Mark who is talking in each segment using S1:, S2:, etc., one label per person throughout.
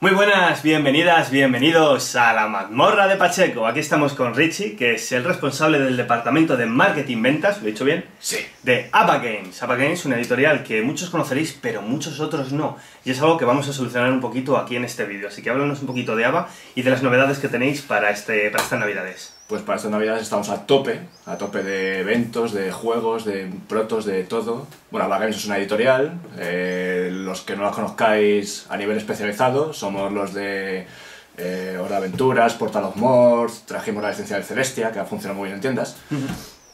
S1: Muy buenas, bienvenidas, bienvenidos a la mazmorra de Pacheco. Aquí estamos con Richie, que es el responsable del departamento de marketing ventas, ¿lo he dicho bien?
S2: Sí.
S1: De APA Games. APA Games es una editorial que muchos conoceréis, pero muchos otros no. Y es algo que vamos a solucionar un poquito aquí en este vídeo. Así que háblanos un poquito de APA y de las novedades que tenéis para, este, para estas navidades.
S2: Pues para estas navidades estamos a tope, a tope de eventos, de juegos, de protos, de todo. Bueno, Games es una editorial. eh, los que no la conozcáis a nivel especializado somos los de eh, de Aventuras, Portal of Morth, trajimos la licencia del Celestia, que ha funcionado muy bien en tiendas.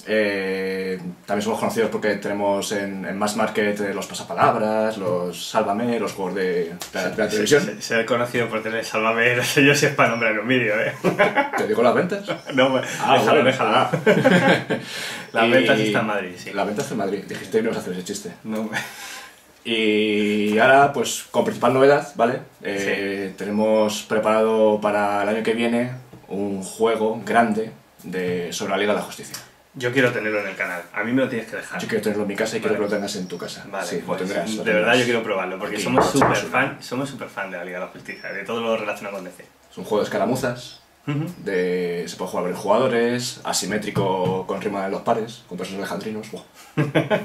S2: Eh, también somos conocidos porque tenemos en, en Mass Market eh, los pasapalabras, los Sálvame, los juegos de, la televisión.
S1: Se, se ha conocido por tener Sálvame, no sé yo si es para nombrar un vídeo, ¿eh?
S2: ¿Te digo las ventas?
S1: No, pues,
S2: Ah,
S1: déjalo,
S2: bueno.
S1: déjalo.
S2: Ah.
S1: Las ventas están en Madrid, sí.
S2: La venta está en Madrid. Dijiste que no ibas a hacer ese chiste.
S1: No,
S2: Y ahora, pues, con principal novedad, ¿vale? Eh, Tenemos preparado para el año que viene un juego grande de, sobre la Liga de la Justicia.
S1: Yo quiero tenerlo en el canal. A mí me lo tienes que dejar.
S2: Yo quiero tenerlo en mi casa y quiero que lo tengas en tu casa.
S1: Vale,
S2: sí,
S1: pues,
S2: lo tendrás. lo
S1: de verdad yo quiero probarlo, porque
S2: Aquí,
S1: somos súper fan, somos súper fan de la Liga de la Justicia, de todo lo relacionado con DC.
S2: Es un juego de escaramuzas. De, se puede jugar a varios jugadores, asimétrico con rima de los pares, con personajes alejandrinos. Buah.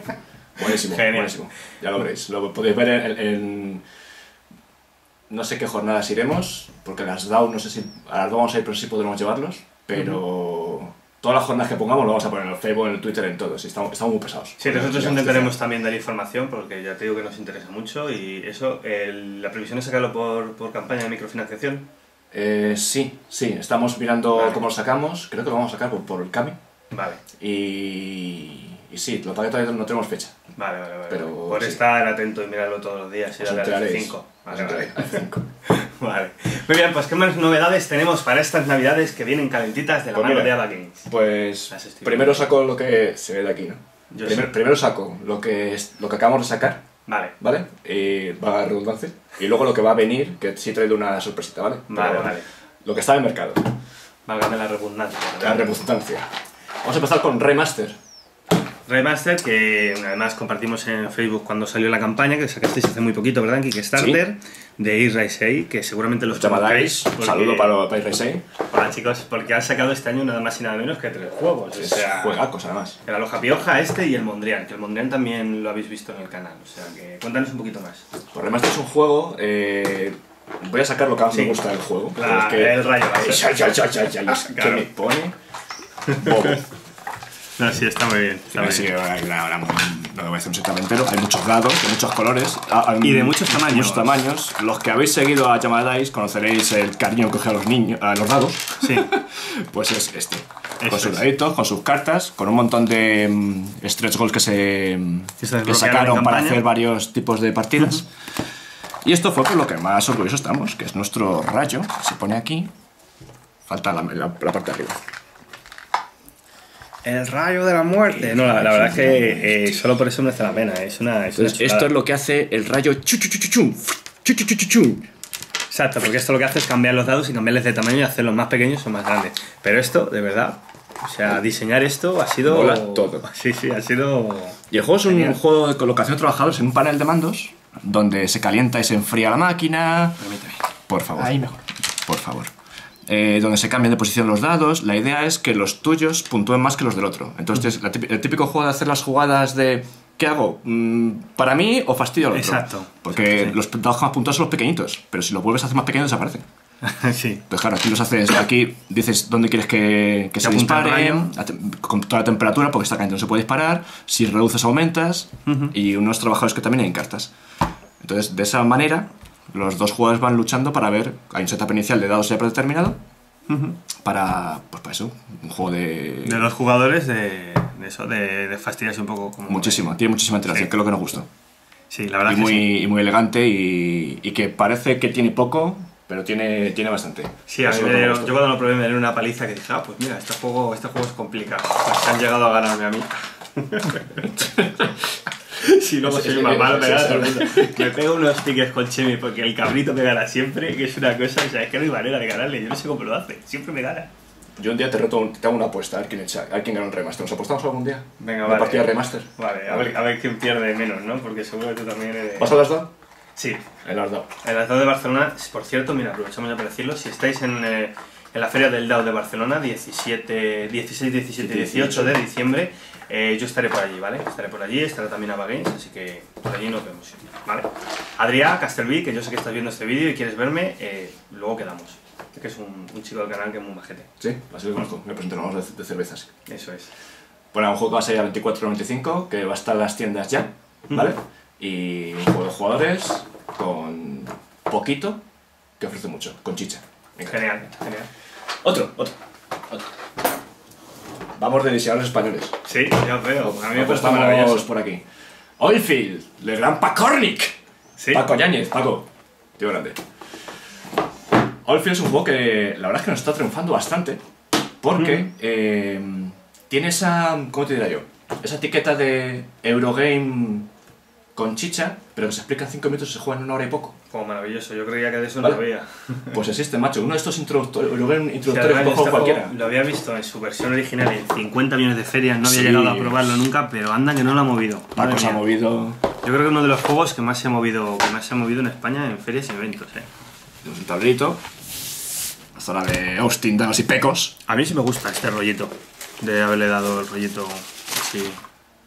S2: buenísimo,
S1: Genial.
S2: buenísimo. Ya lo veréis. Lo podéis ver en, en- No sé qué jornadas iremos, porque las DAO, no sé si. A las DAO vamos a ir, pero sí podremos llevarlos. Pero. Todas las jornadas que pongamos lo vamos a poner en el Facebook, en el Twitter, en todo. Sí, estamos, estamos muy pesados.
S1: Sí, nosotros intentaremos también dar información, porque ya te digo que nos interesa mucho, y eso, el- la previsión es sacarlo por, por campaña de microfinanciación.
S2: Eh, sí, sí, estamos mirando
S1: Vale.
S2: cómo lo sacamos. Creo que lo vamos a sacar por, por el Kami.
S1: Vale,
S2: Y. Y sí, lo que todavía no tenemos fecha.
S1: vale, vale. vale.
S2: Pero,
S1: por
S2: sí.
S1: estar atento y mirarlo todos los días y darle
S2: enteraréis.
S1: 5.
S2: Os
S1: Vale, vale. Vale. Muy bien, pues ¿qué más novedades tenemos para estas navidades que vienen calentitas de la
S2: Pues
S1: mano
S2: mira.
S1: de Ava Games?
S2: Pues primero saco lo que se ve de aquí, ¿no?
S1: Yo
S2: Primer-
S1: sí.
S2: Primero saco lo que, es, lo que acabamos de sacar,
S1: Vale,
S2: ¿vale? Y va a redundancia. Y luego lo que va a venir, que sí traído una sorpresita, ¿vale?
S1: Vale,
S2: Pero
S1: vale.
S2: Lo que está en el mercado,
S1: válgame la redundancia.
S2: la redundancia. Vamos a empezar con Remaster.
S1: Remaster, que además compartimos en Facebook cuando salió la campaña, que sacasteis hace muy poquito, ¿verdad? En Kickstarter, de Israel que seguramente los
S2: Un
S1: porque-
S2: saludo para.
S1: Hola chicos, porque han sacado este año nada más y nada menos que tres juegos. O sea,
S2: juegacos, además.
S1: el Aloja Pioja este y el Mondrian, que el Mondrian también lo habéis visto en el canal. O sea que cuéntanos un poquito más.
S2: Pues Remaster es un juego... eh, Voy a sacar lo que más
S1: Sí.
S2: me gusta del juego.
S1: La-
S2: pero es que-
S1: el rayo.
S2: Ya, ya, ya, ya,
S1: Ah,
S2: que
S1: claro.
S2: me pone... Bobo.
S1: No, sí, está muy bien. Está
S2: Sí,
S1: bien.
S2: ahora no lo voy a hacer exactamente entero. Hay muchos dados, de muchos colores. hay
S1: Y de muchos tamaños.
S2: muchos tamaños. Los que habéis seguido a Dice conoceréis el cariño que coge a los niños, a los dados.
S1: Sí.
S2: Pues es este.
S1: Eso
S2: con sus daditos, con sus cartas, con un montón de mm, stretch goals que se,
S1: Que se
S2: que sacaron para hacer varios tipos de partidas. Y esto fue por lo que más orgullosos estamos, que es nuestro rayo, se pone aquí. Falta la, la- la parte de arriba.
S1: El rayo de la muerte. No, la, la verdad es que eh, solo por eso merece la pena. Es una, es una
S2: esto es lo que hace el rayo chu chu chu chu chum, chu chu chu chu chum.
S1: Exacto, porque esto lo que hace es cambiar los dados y cambiarles de tamaño y hacerlos más pequeños o más grandes. Pero esto, de verdad, o sea, diseñar esto ha sido.
S2: Mola todo.
S1: Sí, sí, ha sido.
S2: Y el juego es un
S1: Genial.
S2: juego de colocación de trabajadores en un panel de mandos donde se calienta y se enfría la máquina.
S1: Permíteme.
S2: Por favor.
S1: Ahí mejor.
S2: Por favor. Eh, donde se cambian de posición los dados. La idea es que los tuyos puntúen más que los del otro. Entonces, la típi- el típico juego de hacer las jugadas de. ¿Qué hago? Mm, ¿Para mí o fastidio al otro?
S1: Exacto.
S2: Porque
S1: sí.
S2: los dados más puntuados son los pequeñitos. Pero si los vuelves a hacer más pequeños, desaparecen.
S1: sí.
S2: Entonces, claro, aquí los haces, aquí dices dónde quieres que, que se dispare, con toda la temperatura, porque está caliente no se puede disparar, si reduces aumentas, y unos trabajadores que también hay en cartas. Entonces, de esa manera, los dos jugadores van luchando para ver, hay un setup inicial de dados ya predeterminado, para, pues para eso, un juego de...
S1: De los jugadores, de, de eso, de, de fastidiarse un poco. Como
S2: Muchísimo, tiene muchísima interacción,
S1: Sí.
S2: que es lo que nos gustó.
S1: Sí, la verdad
S2: Y
S1: que
S2: muy,
S1: sí.
S2: y muy elegante y, y que parece que tiene poco, pero tiene, tiene bastante.
S1: Sí, a mí me yo cuando lo probé me dieron una paliza que dije, ah, pues mira, este juego, este juego es complicado. Pues han llegado a ganarme a mí. Sí, luego soy
S2: Sí,
S1: más
S2: sí,
S1: malo,
S2: sí,
S1: me, el pego unos piques con Chemi porque el cabrito me gana siempre, que es una cosa, o sea, es que no hay manera de ganarle, yo no sé cómo lo hace, siempre me gana.
S2: Yo un día te reto, te hago una apuesta, a ver quién, echa, a ver quién gana un remaster. ¿Nos apostamos algún día?
S1: Venga,
S2: Una
S1: vale.
S2: partida remaster.
S1: Vale, a ver, a ver quién pierde menos, ¿no? Porque seguro que tú también eres...
S2: ¿Vas a las dos?
S1: Sí,
S2: En los dos.
S1: el lanzador de Barcelona, por cierto, mira, aprovechamos ya para decirlo, si estáis en, eh, en la Feria del DAO de Barcelona, 17, 16, 17 y 18 de diciembre, eh, yo estaré por allí, ¿vale? Estaré por allí, estará también Ava Games, así que por allí nos vemos, ¿vale? Adrián Castelví, que yo sé que estás viendo este vídeo y quieres verme, eh, luego quedamos. Que es un, un chico del canal que es muy majete.
S2: Sí, así lo conozco. Me presentamos de, de cervezas.
S1: Eso es.
S2: Bueno, un juego que va a salir a 24.95, que va a estar en las tiendas ya, ¿vale? Y un juego de jugadores con poquito, que ofrece mucho, con chicha.
S1: Genial, genial.
S2: Otro, otro, otro. Vamos de diseñadores españoles.
S1: Sí, ya os veo. A mí me
S2: estamos
S1: maravilloso.
S2: por aquí. Oilfield, el gran Pacornik.
S1: Sí.
S2: Paco Yáñez, Paco. Tío grande. Oilfield es un juego que la verdad es que nos está triunfando bastante. Porque eh, tiene esa. ¿Cómo te diría yo? Esa etiqueta de Eurogame con chicha, pero que se explica en 5 minutos y se juega en una hora y poco.
S1: Como maravilloso, yo creía que de eso
S2: Vale.
S1: no había.
S2: Pues existe, macho. Uno de estos introductores, Eurogame
S1: Sí,
S2: introductores
S1: este
S2: cualquiera.
S1: lo había visto en su versión original en 50 millones de ferias, no había
S2: Sí.
S1: llegado a probarlo nunca, pero anda que no lo ha movido.
S2: Paco se ha movido.
S1: Yo creo que uno de los juegos que más se ha movido, que más se ha movido en España en ferias y eventos, eh.
S2: Tenemos un tablerito. La zona de Austin, Danos y Pecos.
S1: A mí sí me gusta este rollito, de haberle dado el rollito así.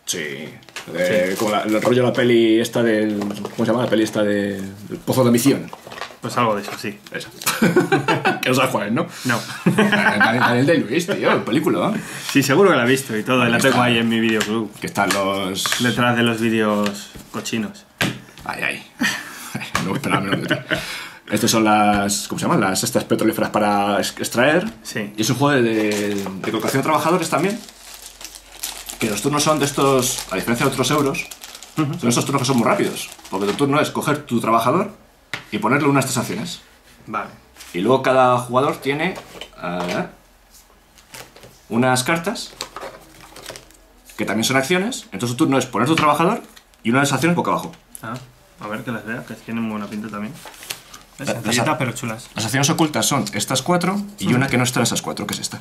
S2: Sí. De- Como la- el rollo de la peli esta del. ¿Cómo se llama? La peli esta de. El Pozo de Misión.
S1: Pues algo de eso, sí.
S2: Esa. que no sabes cuál es, ¿no?
S1: No.
S2: Daniel Daniel de Luis, tío, película, ¿eh?
S1: Sí, seguro que la he visto y todo, y la tengo ahí en mi videoclub.
S2: Que están los.
S1: Detrás de los vídeos cochinos.
S2: Ay, ay. No esperaba menos de ti. Estas son las. ¿Cómo se llaman? Las estas petrolíferas para ex- extraer.
S1: Sí.
S2: Y es un juego de, de, de colocación de trabajadores también. Que los turnos son de estos, a diferencia de otros euros, son estos turnos que son muy rápidos. Porque tu turno es coger tu trabajador y ponerle unas tres acciones.
S1: Vale.
S2: Y luego cada jugador tiene unas cartas que también son acciones. Entonces tu turno es poner tu trabajador y una de esas acciones boca abajo.
S1: Ah, a ver que las vea, que tienen buena pinta también. Es
S2: La- las-
S1: pero chulas.
S2: Las acciones ocultas son estas cuatro y una que no está en esas cuatro, que es esta.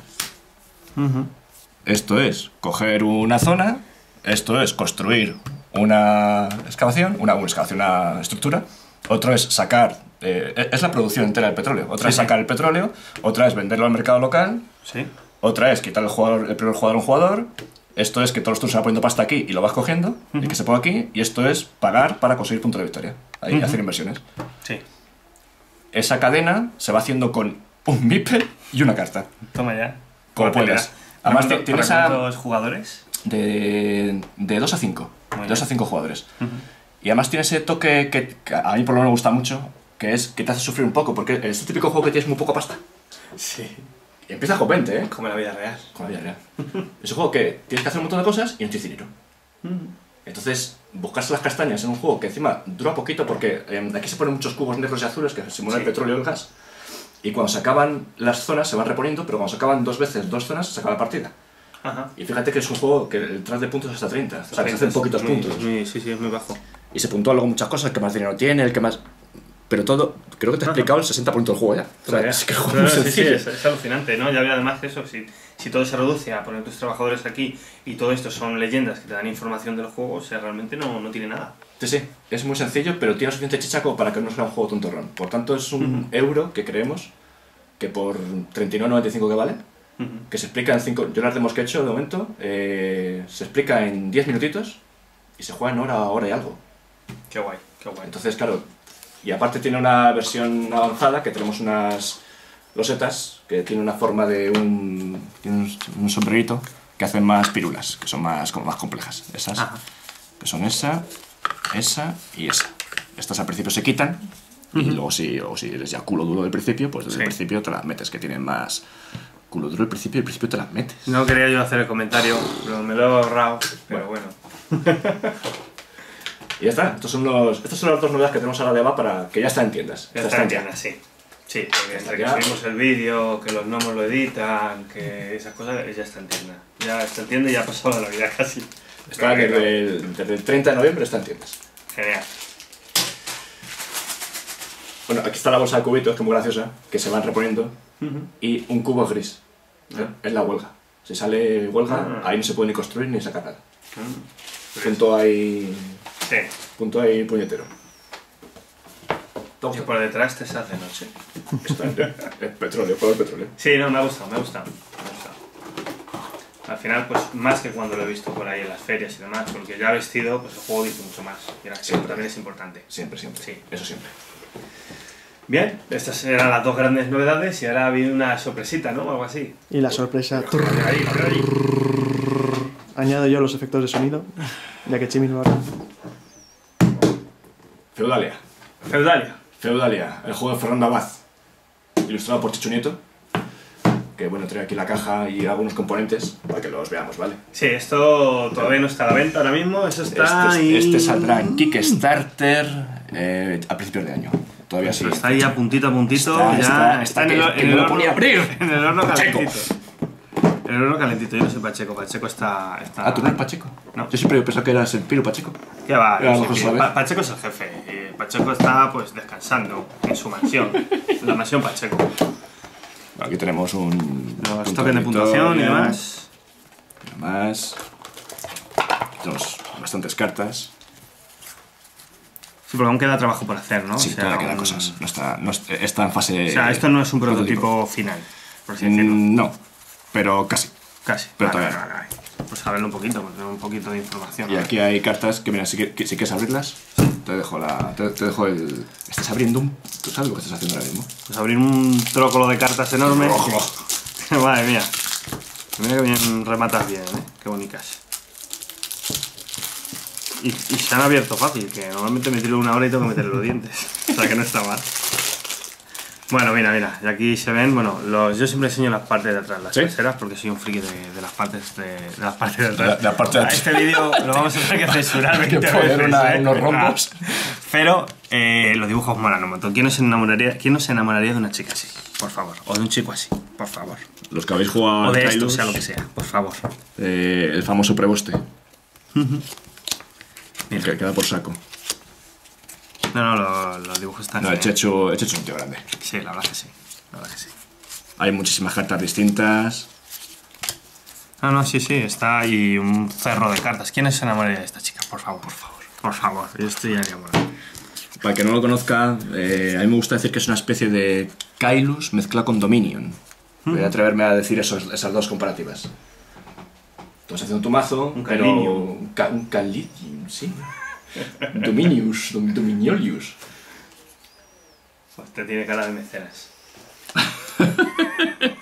S2: Esto es coger una zona, esto es construir una excavación, una, una excavación, una estructura, otro es sacar, eh, es la producción entera del petróleo, otra
S1: Sí,
S2: es
S1: sí.
S2: sacar el petróleo, otra es venderlo al mercado local,
S1: Sí.
S2: otra es quitar el, jugador, el primer jugador a un jugador, esto es que todos los turnos se van poniendo pasta aquí y lo vas cogiendo, y que se ponga aquí, y esto es pagar para conseguir punto de victoria, ahí hacer inversiones.
S1: Sí.
S2: Esa cadena se va haciendo con un MIPE y una carta.
S1: Toma ya.
S2: Como
S1: pelear.
S2: Además,
S1: ¿Para
S2: ti- tienes
S1: para
S2: a-
S1: cuántos jugadores?
S2: De, de 2 a 5.
S1: Muy
S2: De 2 a
S1: bien.
S2: 5 jugadores. Y además tiene ese toque que, que a mí por lo menos me gusta mucho, que es que te hace sufrir un poco, porque es el típico juego que tienes muy poco pasta.
S1: Sí.
S2: Y empieza con 20, ¿eh?
S1: Como en la vida real.
S2: Con la vida real. es un juego que tienes que hacer un montón de cosas y no tienes dinero. Entonces, buscarse las castañas en un juego que encima dura poquito porque eh, aquí se ponen muchos cubos negros y azules que simulan
S1: Sí.
S2: el petróleo y el gas. Y cuando se acaban las zonas se van reponiendo, pero cuando se acaban dos veces dos zonas se acaba la partida.
S1: Ajá.
S2: Y fíjate que es un juego que el tras de puntos es hasta 30. O sea, que se hacen poquitos
S1: Muy-
S2: puntos.
S1: muy- sí, sí, es muy bajo.
S2: Y se puntúa luego muchas cosas, el que más dinero tiene, el que más... Pero todo, creo que te he explicado el 60% del juego ya. O sea, es que el juego
S1: No,
S2: es muy
S1: sí, sí, es, es alucinante, ¿no? Ya había además eso, si, si todo se reduce a poner tus trabajadores aquí y todo esto son leyendas que te dan información del juego, o sea, realmente no, no tiene nada.
S2: Sí, sí, es muy sencillo, pero tiene suficiente chichaco para que no sea un juego tontorrón. Por tanto, es un euro que creemos que por 39.95 que vale,
S1: Ujú.
S2: que se explica en 5... Yo las demos que he hecho de momento, eh, se explica en 10 minutitos y se juega en hora, hora y algo.
S1: Qué guay, qué guay.
S2: Entonces, claro, y aparte tiene una versión avanzada que tenemos unas losetas que tiene una forma de un, tiene un, un sombrerito que hacen más pirulas, que son más, como más complejas. Esas,
S1: Ajá.
S2: que son esa, esa y esa. Estas al principio se quitan y luego si, o si eres ya culo duro del principio, pues desde el
S1: Sí.
S2: principio te las metes, que tienen más culo duro del principio y al principio te las metes.
S1: No quería yo hacer el comentario, pero me lo he ahorrado, pero bueno.
S2: Y ya está, estos son los, estas son las dos novedades que tenemos ahora de ABA para que ya está en tiendas.
S1: Ya está en
S2: ya.
S1: tienda, sí. Sí, porque entre que subimos el vídeo, que los gnomos lo editan, que esas cosas, ya está en tienda. Ya está en tienda y ya ha pasado la vida casi.
S2: Está desde el, desde el 30 de noviembre está en tiendas.
S1: Genial.
S2: Bueno, aquí está la bolsa de cubitos, que es muy graciosa, que se van reponiendo, y un cubo gris. Es la huelga. Si sale huelga,
S1: Ah.
S2: ahí no se puede ni construir ni sacar nada.
S1: Mm.
S2: Punto ahí,
S1: Sí.
S2: punto ahí puñetero. ¿Te ha
S1: Que
S2: gustado?
S1: por detrás te se hace noche.
S2: Es petróleo, color petróleo.
S1: Sí, no, me ha gustado, me ha gustado. Me ha gustado. Al final, pues más que cuando lo he visto por ahí en las ferias y demás, porque ya vestido, pues el juego dice mucho más. Y el
S2: Siempre.
S1: también es importante.
S2: Siempre, siempre.
S1: Sí.
S2: Eso siempre.
S1: Bien, estas eran las dos grandes novedades y ahora viene una sorpresita, ¿no? O algo así.
S3: Y la sorpresa,
S1: ahí,
S3: añado yo los efectos de sonido, ya que Chimi lo hará.
S2: Feudalia.
S1: Feudalia.
S2: Feudalia, el juego de Fernando Abad. Ilustrado por Chicho Nieto. Que bueno, trae aquí la caja y algunos componentes para que los veamos, ¿vale?
S1: Sí, esto todavía no está a la venta ahora mismo, eso está
S2: este,
S1: ahí...
S2: este saldrá en Kickstarter eh, a principios de año. Todavía sí.
S1: Está ahí a puntito a puntito,
S2: Está-
S1: ya
S2: está- está
S1: en el,
S2: que
S1: en el horno,
S2: abrir.
S1: En el horno
S2: Pacheco.
S1: calentito. En el horno calentito, yo no soy Pacheco, Pacheco está... está...
S2: Ah, tú no eres Pacheco.
S1: No.
S2: Yo siempre he pensado que eras el Piro Pacheco.
S1: ¿Qué va?
S2: Ya, a lo
S1: Yo
S2: mejor
S1: soy-
S2: sabes.
S1: Pa- Pacheco es el jefe, Pacheco está pues descansando en su mansión, la mansión Pacheco.
S2: Aquí tenemos un.
S1: Los tokens de puntuación y demás.
S2: Más. Tenemos bastantes cartas.
S1: Sí, porque aún queda trabajo por hacer, ¿no?
S2: Sí,
S1: O sea,
S2: todavía quedan
S1: aún-
S2: cosas. No está, no est- está en fase.
S1: O sea, esto no es un prototipo final, por así decirlo.
S2: Mm, no, pero casi.
S1: Casi.
S2: pero
S1: Vale,
S2: todavía
S1: vale, vale. Pues a verlo un poquito, pues un poquito de información.
S2: Y aquí hay cartas que, mira, si, qui- si quieres abrirlas, te dejo la. Te, te dejo el. Estás abriendo un. Tú sabes lo que estás haciendo ahora mismo.
S1: Pues abrir un trócolo de cartas enorme.
S2: Ojo.
S1: Madre mía. Mira que bien rematas bien, ¿eh? Qué bonitas. Y, y se han abierto fácil, que normalmente me tiro una hora y tengo que meterle los dientes. O sea que no está mal. Bueno, mira, mira. Y aquí se ven, bueno, los, yo siempre enseño las partes de atrás, las
S2: ¿Sí?
S1: traseras, porque soy un friki de, de las partes de, de las partes de atrás.
S2: la- de la parte de
S1: A
S2: atrás.
S1: Este vídeo lo vamos a tener que censurar
S2: Hay que
S1: 20
S2: poner
S1: veces,
S2: una-
S1: ¿eh?
S2: unos rombos.
S1: Pero eh, los dibujos molan un montón. ¿Quién no, se enamoraría, ¿Quién no se enamoraría de una chica así? Por favor. O de un chico así, por favor.
S2: Los que habéis jugado
S1: O de esto, sea lo que sea, por favor.
S2: eh, el famoso preboste.
S1: Mira.
S2: Que queda por saco.
S1: No, no, lo- los dibujos están.
S2: No, el. Checho, el Checho es un tío grande.
S1: Sí, la verdad que sí. La verdad que sí.
S2: Hay muchísimas cartas distintas.
S1: No, no, sí, sí, está ahí un cerro de cartas. ¿Quién se enamoraría de esta chica? Por favor, por favor. Por favor, yo estoy enamorado.
S2: Para que no lo conozca, eh, a mí me gusta decir que es una especie de Kailus mezclado con Dominion. Voy a atreverme a decir esos- esas dos comparativas. Vas haciendo tu mazo,
S1: Un
S2: pero...
S1: Calinium.
S2: Un, ca un Calinium, sí. Dominius, dom- Dominiolius.
S1: Pues te tiene cara de mecenas.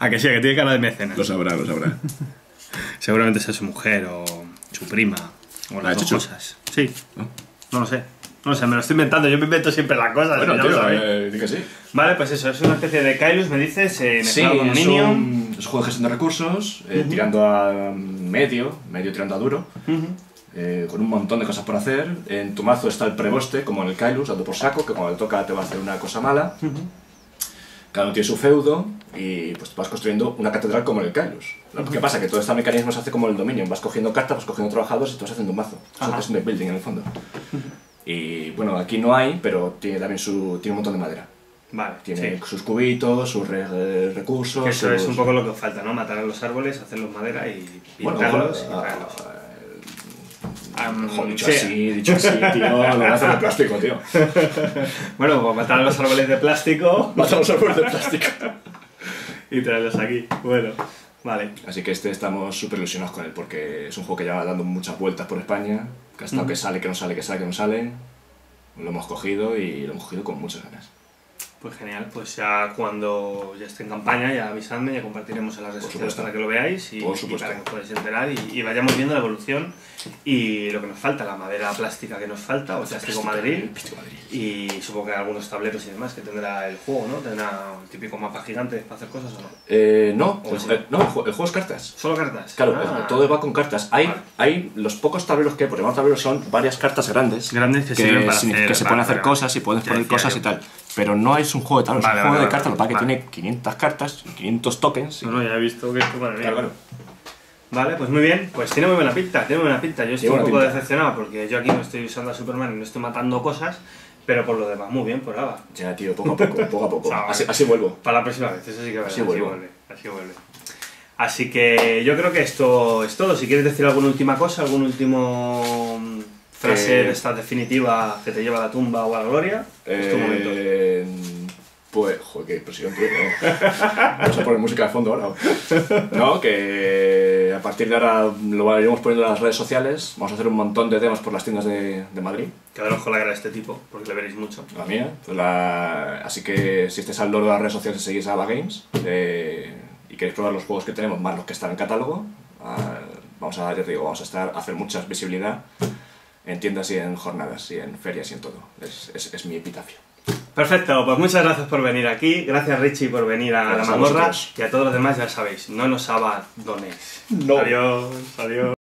S1: ¿A que sí? ¿A que tiene cara de mecenas?
S2: Lo sabrá, lo sabrá.
S1: Seguramente sea su mujer o su prima. O
S2: ¿La
S1: las
S2: de
S1: dos cosas. Sí,
S2: ¿No?
S1: no lo sé. No lo sé, me lo estoy inventando. Yo me invento siempre las cosas.
S2: Bueno,
S1: lo
S2: tío, eh, que sí.
S1: Vale, pues eso, es una especie de Kailus, me dices, eh,
S2: Sí,
S1: con
S2: es
S1: Minion.
S2: un, es un juego de gestión de recursos, eh, tirando a medio, medio tirando a duro,
S1: Ujú.
S2: Eh, con un montón de cosas por hacer. En tu mazo está el preboste, como en el Kailus, dando por saco, que cuando le toca te va a hacer una cosa mala. Cada uno tiene su feudo y pues vas construyendo una catedral como en el Kailus. Lo que pasa que todo este mecanismo se hace como el Dominion. Vas cogiendo cartas, vas cogiendo trabajadores y tú vas haciendo un mazo. O sea,
S1: Ajá.
S2: es un deck building en el fondo. Y bueno, aquí no hay, pero tiene también su, tiene un montón de madera.
S1: Vale,
S2: Tiene
S1: sí.
S2: sus cubitos, sus re- eh, recursos.
S1: Que eso es un poco lo que os falta, ¿no? Matar a los árboles, hacerlos madera y pintarlos
S2: bueno,
S1: y traerlos.
S2: Joder, dicho
S1: sí.
S2: así, dicho así, tío, lo voy a de plástico, tío.
S1: Bueno, pues matar a los árboles de plástico
S2: Matamos árboles de plástico.
S1: y traerlos aquí. Bueno, vale.
S2: Así que este estamos súper ilusionados con él, porque es un juego que lleva dando muchas vueltas por España, que ha estado que sale, que no sale, que sale, que no sale. Lo hemos cogido y lo hemos cogido con muchas ganas.
S1: Pues genial, pues ya cuando ya esté en campaña, ya avisadme, ya compartiremos en las redes sociales para que lo veáis y, y para que os podáis enterar y, y vayamos viendo la evolución y lo que nos falta, la madera plástica que nos falta, o plástico Madrid,
S2: Plástico Madrid.
S1: y supongo que algunos tableros y demás que tendrá el juego, ¿no? Tendrá el típico mapa gigante para hacer cosas o no.
S2: Eh, no,
S1: ¿O
S2: el,
S1: sí?
S2: eh, no el, ju- el juego es cartas.
S1: Solo cartas.
S2: Claro,
S1: Ah.
S2: eh, todo va con cartas. Hay,
S1: Vale.
S2: hay los pocos tableros que hay, porque los tableros son varias cartas grandes.
S1: Grandes que sirven para
S2: significa
S1: hacer-
S2: que se pueden hacer cosas y puedes poner cosas
S1: yo.
S2: y tal. Pero no es un juego de tableros,
S1: Vale,
S2: es un juego
S1: vale,
S2: de
S1: vale,
S2: cartas, lo que pasa es que
S1: vale.
S2: tiene 500 cartas, 500 tokens. y-
S1: No, no, ya he visto que esto, madre mía.
S2: Claro, claro.
S1: Vale, pues muy bien. Pues tiene muy buena pinta, tiene muy buena pinta. Yo estoy un poco
S2: pinta.
S1: decepcionado porque yo aquí no estoy usando a Superman y no estoy matando cosas, pero por lo demás, muy bien, por ahora.
S2: Ya, tío, poco a poco, poco a poco.
S1: O sea,
S2: Así, así vuelvo.
S1: Para la próxima vez, eso sí que verdad,
S2: Así
S1: así,
S2: vuelvo.
S1: vuelve, así vuelve. Así que yo creo que esto es todo. Si quieres decir alguna última cosa, algún último frase
S2: Eh,
S1: de esta definitiva que te lleva a la tumba o a la gloria, es tu momento.
S2: Eh, pues, joder, qué presión tío. ¿no? Vamos a poner música de fondo ahora. ¿o? No, que a partir de ahora lo iremos poniendo en las redes sociales. Vamos a hacer un montón de temas por las tiendas de, de Madrid.
S1: Quedaros con la cara de este tipo, porque le veréis mucho.
S2: La mía. pues la- Así que si estáis al loro de las redes sociales, seguís a Ava Games eh, y queréis probar los juegos que tenemos, más los que están en catálogo, ah, vamos a, ya te digo, vamos a estar, a hacer mucha visibilidad en tiendas y en jornadas y en ferias y en todo. Es, es, es mi epitafio.
S1: Perfecto, pues muchas gracias por venir aquí, gracias Richie por venir a
S2: Gracias
S1: la
S2: a
S1: mazmorra y a todos los demás ya sabéis, no nos abandonéis.
S2: No.
S1: Adiós, adiós.